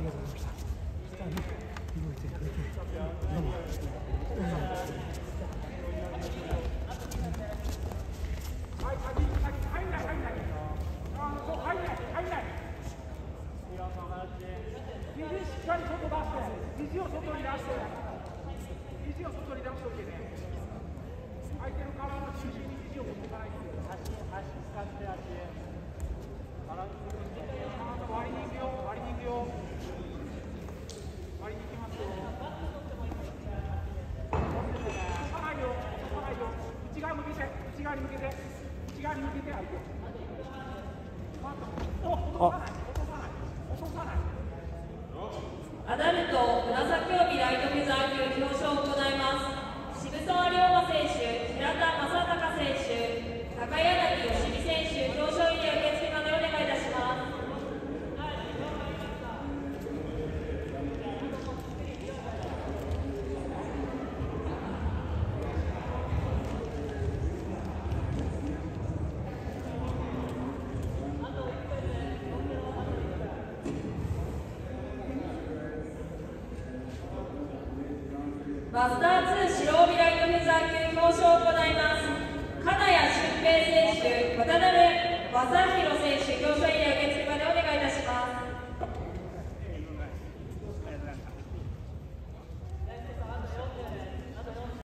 りがとうございました。動いてて、どうも。しっかり外出して、肘を側に向けをと紫バスター2白帯ライトフェザー級